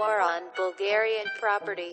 war on Bulgarian property.